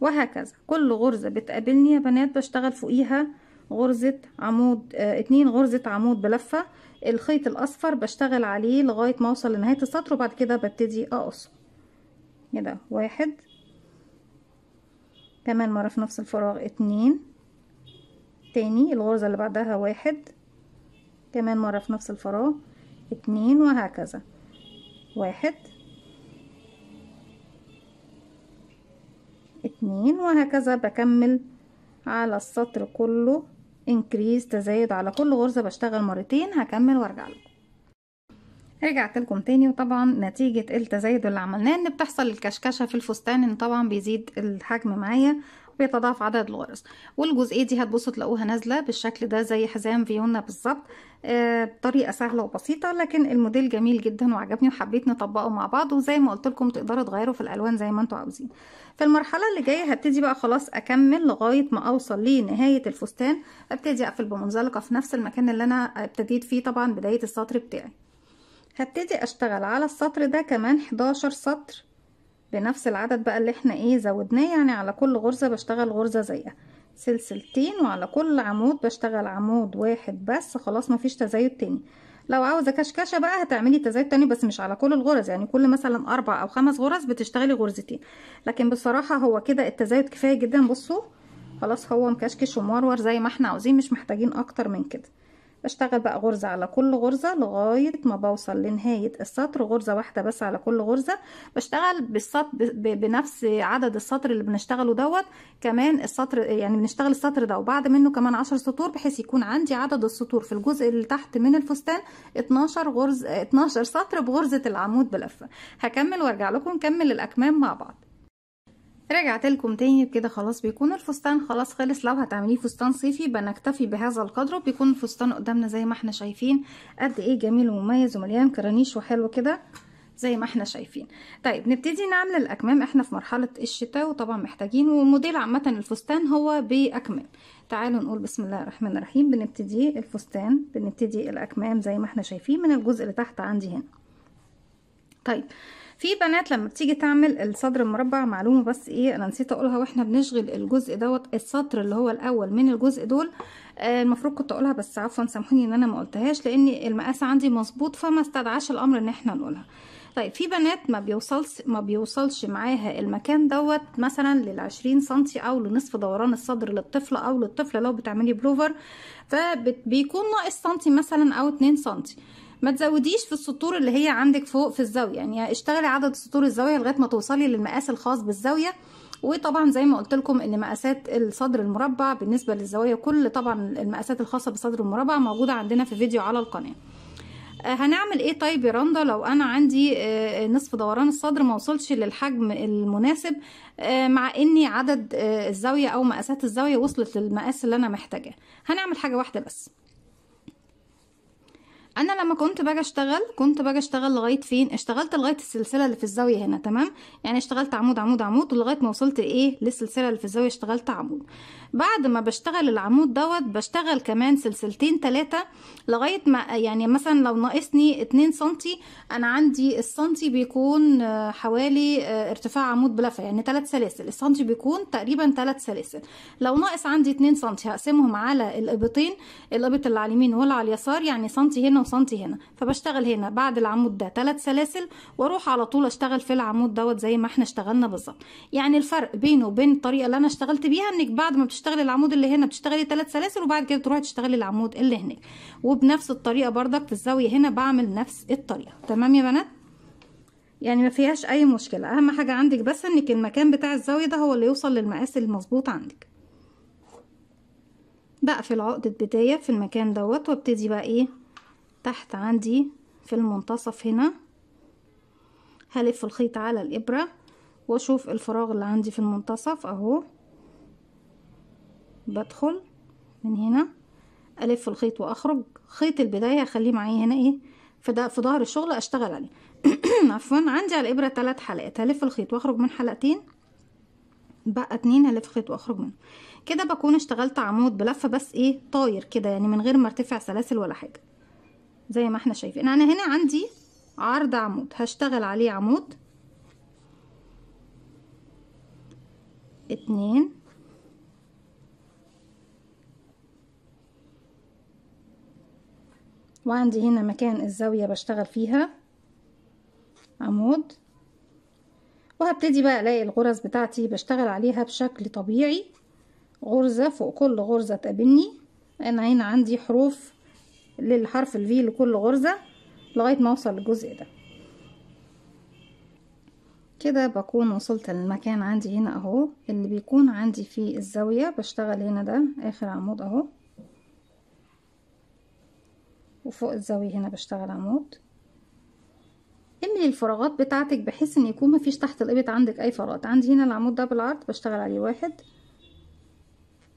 وهكذا. كل غرزة بتقابلني يا بنات بشتغل فوقيها غرزة عمود آه اتنين غرزة عمود بلفة. الخيط الأصفر بشتغل عليه لغاية ما أوصل لنهاية السطر وبعد كده ببتدي اقصه كده واحد. كمان مرة في نفس الفراغ. اتنين. تاني الغرزة اللي بعدها واحد. كمان مرة في نفس الفراغ. اتنين وهكذا. واحد. اتنين وهكذا. بكمل على السطر كله. انكريز تزايد على كل غرزة بشتغل مرتين هكمل وأرجع لكم. رجعت لكم تاني وطبعا نتيجة التزايد اللي عملناه إن بتحصل الكشكشة في الفستان إن طبعا بيزيد الحجم معايا. وبيتضاعف عدد الغرز والجزئية دي هتبصوا تلاقوها نازلة بالشكل ده زي حزام فيونا بالظبط. آه بطريقة سهلة وبسيطة لكن الموديل جميل جدا وعجبني وحبيت نطبقه مع بعض وزي ما قلت لكم تقدروا تغيروا في الألوان زي ما أنتوا عاوزين. في المرحلة اللي جاية هبتدي بقى خلاص أكمل لغاية ما أوصل لنهاية الفستان. ابتدي أقفل بمنزلقة في نفس المكان اللي أنا ابتديت فيه طبعا بداية السطر بتاعي. هبتدي أشتغل على السطر ده كمان 11 سطر. بنفس العدد بقى اللي إحنا إيه زودناه يعني على كل غرزة بشتغل غرزة زيها. سلسلتين وعلى كل عمود بشتغل عمود واحد بس خلاص مفيش تزايد تاني. لو عاوزة كشكشة بقى هتعملي تزايد تاني بس مش على كل الغرز يعني كل مثلا أربع أو خمس غرز بتشتغلي غرزتين. لكن بصراحة هو كده التزايد كفاية جدا. بصوا خلاص هو مكشكش ومرور زي ما إحنا عاوزين مش محتاجين أكتر من كده. بشتغل بقى غرزة على كل غرزة لغاية ما بوصل لنهاية السطر. غرزة واحدة بس على كل غرزة. بشتغل بالسطر بنفس عدد السطر اللي بنشتغله دوت. كمان السطر يعني بنشتغل السطر ده وبعد منه كمان عشر سطور بحيث يكون عندي عدد السطور في الجزء اللي تحت من الفستان 12 غرز 12 سطر بغرزة العمود بلفة. هكمل وارجع لكم نكمل الأكمام مع بعض. رجعت لكم تاني بكده خلاص بيكون الفستان خلاص خلص. لو هتعمليه فستان صيفي بنكتفي بهذا القدر وبيكون الفستان قدامنا زي ما إحنا شايفين. قد إيه جميل ومميز ومليان كرانيش وحلو كده زي ما إحنا شايفين. طيب نبتدي نعمل الأكمام. إحنا في مرحلة الشتاء وطبعا محتاجين وموديل عامة الفستان هو بأكمام. تعالوا نقول بسم الله الرحمن الرحيم. بنبتدي الفستان بنبتدي الأكمام زي ما إحنا شايفين من الجزء اللي تحت عندي هنا. طيب في بنات لما بتيجي تعمل الصدر المربع معلومة بس إيه أنا نسيت أقولها وإحنا بنشغل الجزء دوت السطر اللي هو الأول من الجزء دول آه المفروض كنت أقولها بس عفوا سامحوني إن أنا ما قلتهاش لأن المقاس عندي مظبوط فما استدعاش الأمر إن إحنا نقولها. طيب في بنات ما بيوصلش ما بيوصلش معاها المكان دوت مثلا للعشرين سنتي أو لنصف دوران الصدر للطفله أو للطفلة لو بتعملي بلوفر فبيكون ناقص سنتي مثلا أو اتنين سنتي. ما تزوديش في السطور اللي هي عندك فوق في الزاوية. يعني اشتغلي عدد سطور الزاوية لغاية ما توصلي للمقاس الخاص بالزاوية. وطبعا زي ما قلت لكم إن مقاسات الصدر المربع بالنسبة للزوايا كل طبعا المقاسات الخاصة بالصدر المربع موجودة عندنا في فيديو على القناة. هنعمل إيه طيب يا رندا؟ لو أنا عندي نصف دوران الصدر ما وصلش للحجم المناسب مع إني عدد الزاوية أو مقاسات الزاوية وصلت للمقاس اللي أنا محتاجاه. هنعمل حاجة واحدة بس. أنا لما كنت باجي أشتغل كنت باجي أشتغل لغاية فين؟ اشتغلت لغاية السلسلة اللي في الزاوية هنا تمام؟ يعني اشتغلت عمود عمود عمود لغاية ما وصلت إيه؟ للسلسلة اللي في الزاوية اشتغلت عمود. بعد ما بشتغل العمود دوت بشتغل كمان سلسلتين ثلاثة لغاية ما يعني مثلا لو ناقصني 2 سنتي أنا عندي السنتي بيكون حوالي ارتفاع عمود بلفة يعني 3 سلاسل. السنتي بيكون تقريبا 3 سلاسل. لو ناقص عندي 2 سنتي هقسمهم على الابطين الابط اللي على اليمين واللي على اليسار يعني سنتي هنا سنتي هنا فبشتغل هنا بعد العمود ده ثلاث سلاسل وأروح على طول أشتغل في العمود دوت زي ما إحنا اشتغلنا بالظبط. يعني الفرق بينه وبين الطريقة اللي أنا اشتغلت بيها إنك بعد ما بتشتغلي العمود اللي هنا بتشتغلي ثلاث سلاسل وبعد كده تروحي تشتغلي العمود اللي هناك. وبنفس الطريقة بردك في الزاويه هنا بعمل نفس الطريقة. تمام يا بنات؟ يعني ما فيهاش أي مشكلة. أهم حاجة عندك بس إنك المكان بتاع الزاوية ده هو اللي يوصل للمقاس المظبوط عندك. بقفل عقدة بداية في المكان دوت وابتدي بقى إيه؟ تحت عندي في المنتصف هنا. هلف الخيط على الإبرة وأشوف الفراغ اللي عندي في المنتصف أهو. بدخل من هنا ألف الخيط وأخرج. خيط البداية هخليه معايا هنا إيه؟ في ده في ظهر الشغل أشتغل عليه. عفوا عندي على الإبرة ثلاث حلقات. هلف الخيط وأخرج من حلقتين. بقى اتنين هلف خيط وأخرج منه كده بكون اشتغلت عمود بلفة بس إيه؟ طاير كده يعني من غير ما ارتفع سلاسل ولا حاجة. زي ما إحنا شايفين. أنا هنا عندي عرض عمود. هشتغل عليه عمود. اتنين. وعندي هنا مكان الزاوية بشتغل فيها. عمود. وهبتدي بقى ألاقي الغرز بتاعتي بشتغل عليها بشكل طبيعي. غرزة فوق كل غرزة تقابلني. أنا هنا عندي حروف للحرف الفي لكل غرزة لغاية ما أوصل للجزء ده. كده بكون وصلت للمكان عندي هنا أهو اللي بيكون عندي في الزاوية. بشتغل هنا ده آخر عمود أهو. وفوق الزاوية هنا بشتغل عمود. املي الفراغات بتاعتك بحيث إن يكون مفيش تحت الإبط عندك أي فراغات. عندي هنا العمود ده بالعرض بشتغل عليه واحد.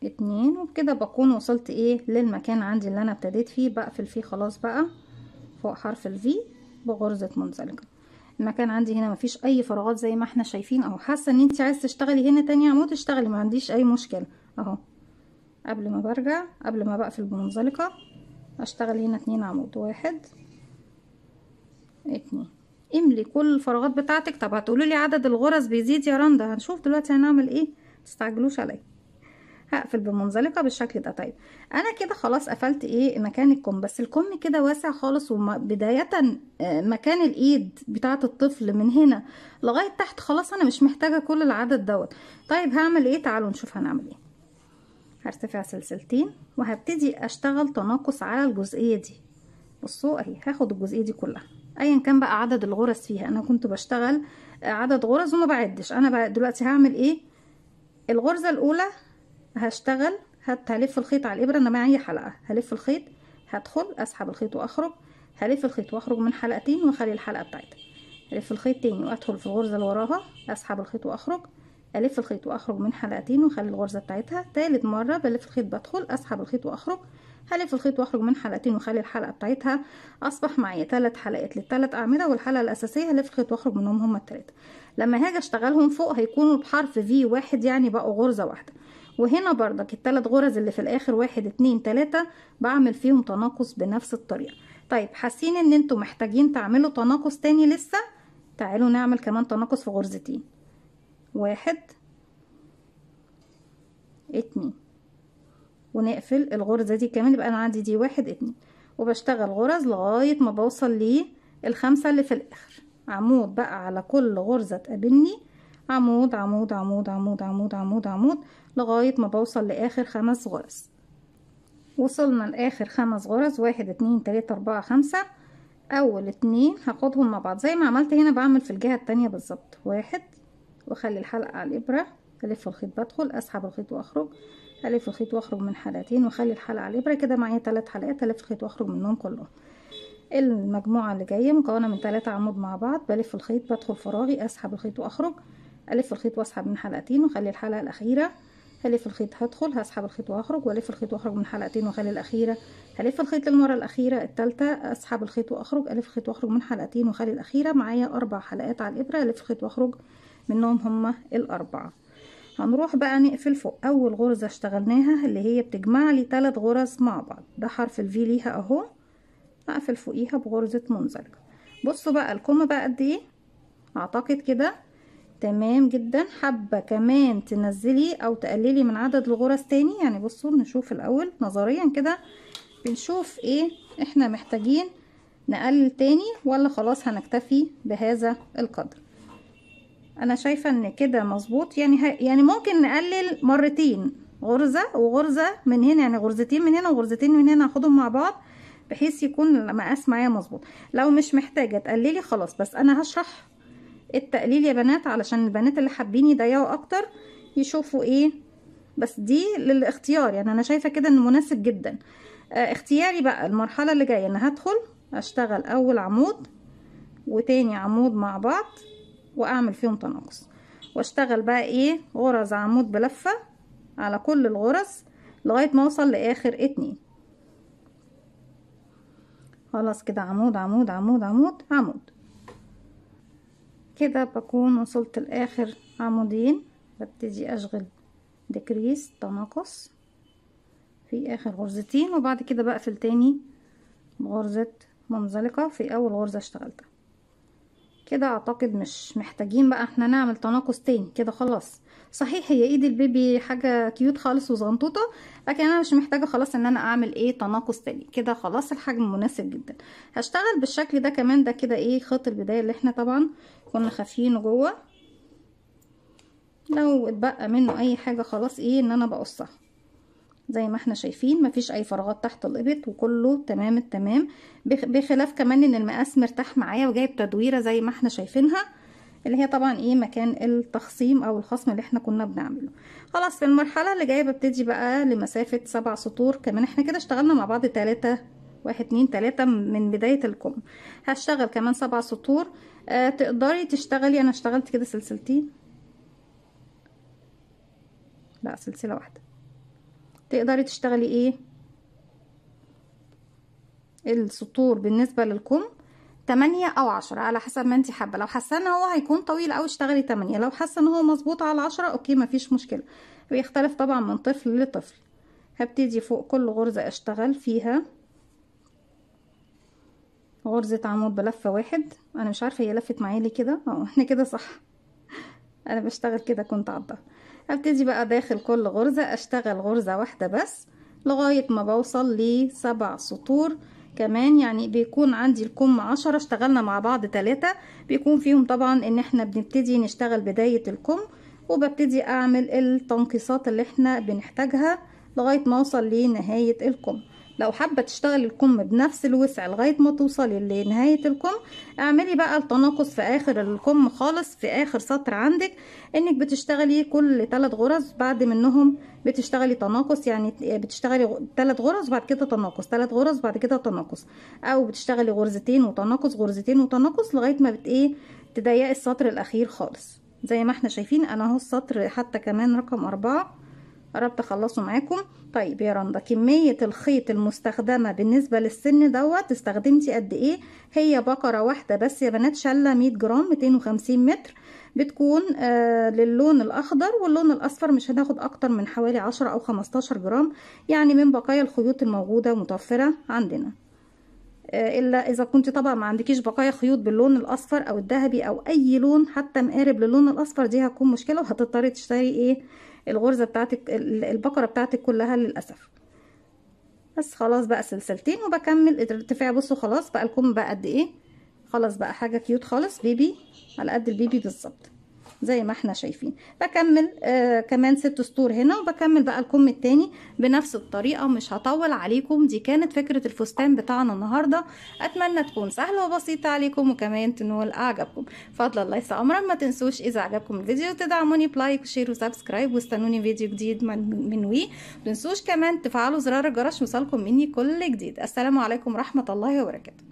اتنين وبكده بكون وصلت إيه للمكان عندي اللي أنا ابتديت فيه. بقفل فيه خلاص بقى فوق حرف الفي بغرزة منزلقة المكان عندي هنا مفيش أي فراغات زي ما إحنا شايفين. أهو حاسة إن انت عايز تشتغلي هنا تاني عمود اشتغلي ما عنديش أي مشكلة. أهو. قبل ما برجع قبل ما بقفل بمنزلقة أشتغل هنا اتنين عمود. واحد. اتنين. املي كل الفراغات بتاعتك. طب هتقولوا لي عدد الغرز بيزيد يا رندا. هنشوف دلوقتي هنعمل إيه. تستعجلوش عليا. هقفل بمنزلقة بالشكل ده. طيب أنا كده خلاص قفلت إيه؟ مكان الكم. بس الكم كده واسع خالص وبدايه مكان الإيد بتاعة الطفل من هنا لغاية تحت خلاص أنا مش محتاجة كل العدد دوت. طيب هعمل إيه؟ تعالوا نشوف هنعمل إيه. هرتفع سلسلتين وهبتدي أشتغل تناقص على الجزئية دي. بصوا أهي هاخد الجزئية دي كلها. ايا كان بقى عدد الغرز فيها. أنا كنت بشتغل عدد غرز وما بعدش. أنا بقى دلوقتي هعمل إيه؟ الغرزة الأولى هشتغل هلف الخيط على الإبرة أنا معايا حلقة. هلف الخيط هدخل أسحب الخيط وأخرج. هلف الخيط وأخرج من حلقتين وأخلي الحلقة بتاعتها. ألف الخيط تاني وأدخل في الغرزة اللي وراها أسحب الخيط وأخرج. ألف الخيط وأخرج من حلقتين وأخلي الغرزة بتاعتها. تالت مرة بلف الخيط بدخل أسحب الخيط وأخرج. هلف الخيط وأخرج من حلقتين وأخلي الحلقة بتاعتها. أصبح معايا ثلاث حلقات للثلاث أعمدة والحلقة الأساسية هلف الخيط وأخرج منهم هما الثلاثه لما هاجي أشتغلهم فوق هيكونوا بحرف في واحد يعني بقوا غرزة واحدة. وهنا بردك الثلاث غرز اللي في الآخر واحد اتنين تلاتة بعمل فيهم تناقص بنفس الطريقة. طيب حاسين إن أنتوا محتاجين تعملوا تناقص تاني لسه؟ تعالوا نعمل كمان تناقص في غرزتين. واحد اتنين. ونقفل الغرزة دي كمان يبقى أنا عندي دي واحد اتنين. وبشتغل غرز لغاية ما بوصل للخمسة اللي في الآخر. عمود بقى على كل غرزة تقابلني. عمود عمود عمود عمود عمود عمود عمود لغاية ما بوصل لآخر خمس غرز. وصلنا لآخر خمس غرز واحد اتنين تلاتة أربعة خمسة. أول اتنين هاخدهم مع بعض. زي ما عملت هنا بعمل في الجهة التانية بالظبط. واحد وأخلي الحلقة على الإبرة. ألف الخيط بدخل أسحب الخيط وأخرج. ألف الخيط وأخرج من حلقتين وأخلي الحلقة على الإبرة. كده معايا تلات حلقات. ألف الخيط وأخرج منهم كلهم. المجموعة اللي جاية مكونة من تلاتة عمود مع بعض. بلف الخيط بدخل فراغي أسحب الخيط وأخرج. ألف الخيط واسحب من حلقتين واخلي الحلقة الأخيرة. هلف الخيط هدخل هسحب الخيط وأخرج. وألف الخيط وأخرج من حلقتين واخلي الأخيرة. هلف الخيط للمرة الأخيرة الثالثه اسحب الخيط وأخرج. ألف الخيط وأخرج من حلقتين واخلي الأخيرة. معايا أربع حلقات على الإبرة. ألف الخيط وأخرج منهم هما الأربعة. هنروح بقى نقفل فوق أول غرزة اشتغلناها اللي هي بتجمع لي ثلاث غرز مع بعض. ده حرف الفي ليها أهو. أقفل فوقيها بغرزة منزلقه بصوا بقى الكم بقى قد إيه؟ أعتقد كده تمام جدا. حابة كمان تنزلي أو تقللي من عدد الغرز تاني؟ يعني بصوا نشوف الأول نظريا كده. بنشوف إيه إحنا محتاجين نقلل تاني ولا خلاص هنكتفي بهذا القدر. أنا شايفة إن كده مظبوط. يعني ه... يعني ممكن نقلل مرتين غرزة وغرزة من هنا يعني غرزتين من هنا وغرزتين من هنا هاخدهم مع بعض بحيث يكون المقاس معايا مظبوط. لو مش محتاجة تقللي خلاص بس أنا هشرح التقليل يا بنات علشان البنات اللي حابين يضيقوا أكتر يشوفوا إيه. بس دي للاختيار يعني أنا شايفة كده انه مناسب جدا. آه اختياري بقى المرحلة اللي جاية إن هدخل أشتغل أول عمود وتاني عمود مع بعض وأعمل فيهم تناقص. وأشتغل بقى إيه غرز عمود بلفة على كل الغرز لغاية ما أوصل لآخر اتنين. خلاص كده عمود عمود عمود عمود عمود. كده بكون وصلت لاخر عمودين ببتدي أشغل ديكريس تناقص في آخر غرزتين وبعد كده بقفل تاني بغرزة منزلقة في أول غرزة اشتغلتها. كده أعتقد مش محتاجين بقى إحنا نعمل تناقص تاني كده خلاص. صحيح هي إيد البيبي حاجة كيوت خالص وزنطوطة لكن أنا مش محتاجة خلاص إن أنا أعمل إيه تناقص تاني. كده خلاص الحجم مناسب جدا. هشتغل بالشكل ده كمان ده كده إيه خط البداية اللي إحنا طبعا كنا خافينه جوه. لو اتبقى منه أي حاجة خلاص إيه إن أنا بقصها. زي ما إحنا شايفين مفيش أي فراغات تحت الإبط وكله تمام التمام. بخلاف كمان إن المقاس مرتاح معايا وجايب تدويرة زي ما إحنا شايفينها اللي هي طبعا إيه مكان التخصيم أو الخصم اللي إحنا كنا بنعمله. خلاص في المرحلة اللي جاية ببتدي بقى لمسافة سبع سطور. كمان إحنا كده اشتغلنا مع بعض تلاتة واحد اتنين تلاتة من بداية الكم. هشتغل كمان سبع سطور. آه تقدري تشتغلي. أنا اشتغلت كده سلسلتين. لا سلسلة واحدة. تقدري تشتغلي إيه؟ السطور بالنسبة للكم تمانية أو عشرة على حسب ما انت حابة. لو حاسة ان هو هيكون طويل أو اشتغلي تمانية. لو حاسة ان هو مظبوط على عشرة أوكي مفيش مشكلة. بيختلف طبعا من طفل لطفل. هبتدي فوق كل غرزة أشتغل فيها. غرزة عمود بلفة واحد. أنا مش عارفة هي لفت معايا ليه كده؟ أه إحنا كده صح. أنا بشتغل كده كنت عضها هبتدي بقى داخل كل غرزة أشتغل غرزة واحدة بس لغاية ما بوصل لسبع سطور. كمان يعني بيكون عندي الكم عشرة اشتغلنا مع بعض تلاتة. بيكون فيهم طبعا إن إحنا بنبتدي نشتغل بداية الكم وببتدي أعمل التنقيصات اللي إحنا بنحتاجها لغاية ما أوصل لنهاية الكم. لو حابة تشتغلي الكم بنفس الوسع لغاية ما توصلي لنهاية الكم اعملي بقى التناقص في آخر الكم خالص في آخر سطر عندك إنك بتشتغلي كل ثلاث غرز بعد منهم بتشتغلي تناقص يعني بتشتغلي ثلاث غرز بعد كده تناقص ثلاث غرز بعد كده تناقص أو بتشتغلي غرزتين وتناقص غرزتين وتناقص لغاية ما بت إيه تضيقي السطر الأخير خالص. زي ما إحنا شايفين أنا أهو السطر حتى كمان رقم أربعة قربت اخلصه معاكم. طيب يا رندا كمية الخيط المستخدمة بالنسبة للسن دوت استخدمتي قد إيه؟ هي بقرة واحدة بس يا بنات شلة 100 جرام 250 متر. بتكون آه للون الأخضر واللون الأصفر مش هناخد أكتر من حوالي 10 أو 15 جرام يعني من بقايا الخيوط الموجودة متوفرة عندنا. آه إلا إذا كنت طبعا ما عندكيش بقايا خيوط باللون الأصفر أو الذهبي أو أي لون حتى مقارب للون الأصفر دي هتكون مشكلة وهتضطري تشتري إيه؟ الغرزة بتاعتك البقرة بتاعتك كلها للأسف. بس خلاص بقى سلسلتين وبكمل. ارتفاع بصوا خلاص بقى الكم بقى قد إيه. خلاص بقى حاجة cute خالص. baby على قد ال baby بالظبط. زي ما إحنا شايفين. بكمل آه كمان ست سطور هنا وبكمل بقى الكم التاني بنفس الطريقة مش هطول عليكم. دي كانت فكرة الفستان بتاعنا النهاردة. أتمنى تكون سهلة وبسيطة عليكم وكمان تنول أعجابكم. فضلا ليس امرا ما تنسوش إذا عجبكم الفيديو تدعموني ب like و share و subscribe واستنوني فيديو جديد من, من وي. متنسوش كمان تفعلوا زرار الجرس يوصلكم مني كل جديد. السلام عليكم ورحمة الله وبركاته.